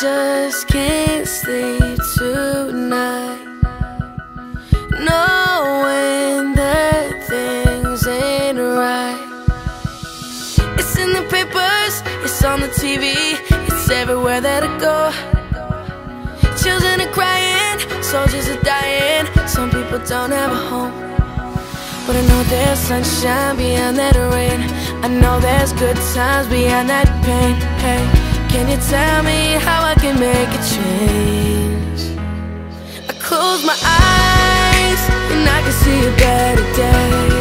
just can't sleep tonight. Knowing that things ain't right. It's in the papers, it's on the TV It's everywhere that I go. Children are crying, soldiers are dying Some people don't have a home. But I know there's sunshine behind that rain. I know there's good times behind that pain hey. Can you tell me how I can make a change? I close my eyes and I can see a better day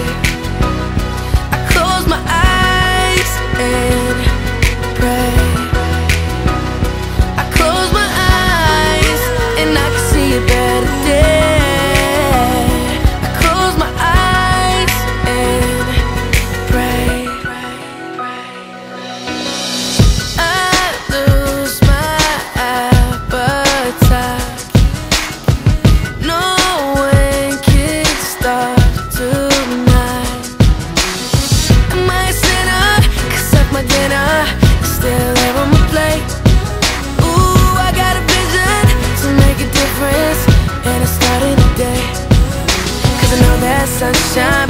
sunshine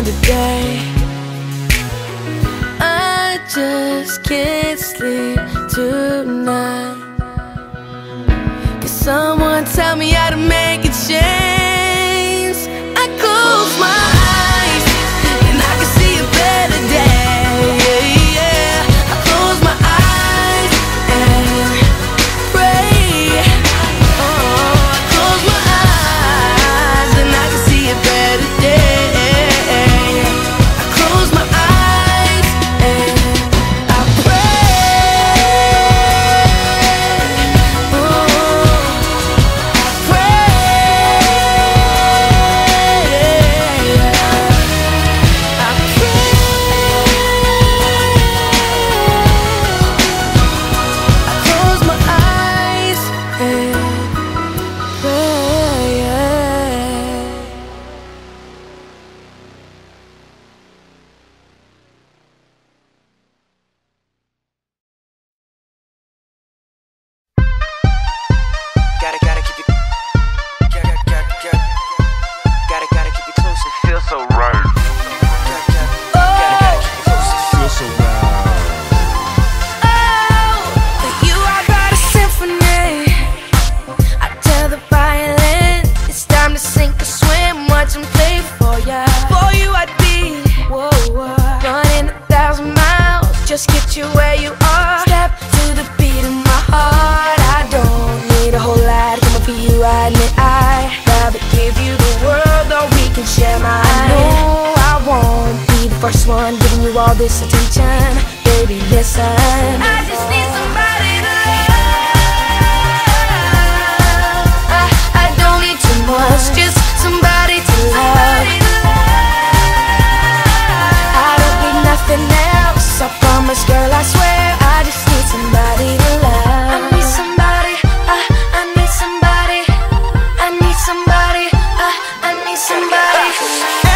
on today. I just can't sleep tonight. Can someone tell me how to make it all this attention. Baby, listen. I just need somebody to love. I, I don't need too much Just somebody to love. I don't need nothing else. I promise, girl, I swear. I just need somebody to love. I need somebody I, I need somebody. I need somebody I, I need somebody.